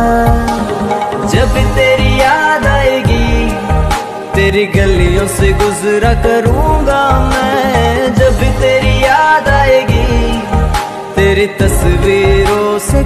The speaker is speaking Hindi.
जब तेरी याद आएगी, तेरी गलियों से गुजरा करूँगा मैं। जब तेरी याद आएगी, तेरी तस्वीरों से